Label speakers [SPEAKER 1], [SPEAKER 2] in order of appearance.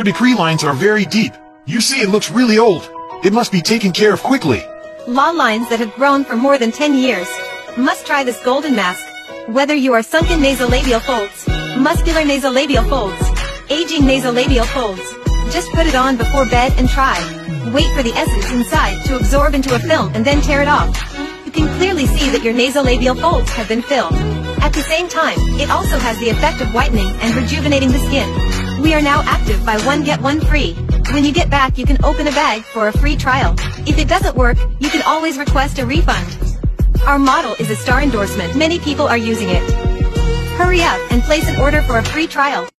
[SPEAKER 1] Your decree lines are very deep. You see it looks really old. It must be taken care of quickly.
[SPEAKER 2] Law lines that have grown for more than 10 years. Must try this golden mask. Whether you are sunken nasolabial folds, muscular nasolabial folds, aging nasolabial folds, just put it on before bed and try. Wait for the essence inside to absorb into a film and then tear it off. You can clearly see that your nasolabial folds have been filled. At the same time, it also has the effect of whitening and rejuvenating the skin. We are now active buy one get one free. When you get back, you can open a bag for a free trial. If it doesn't work, you can always request a refund. Our model is a star endorsement. Many people are using it. Hurry up and place an order for a free trial.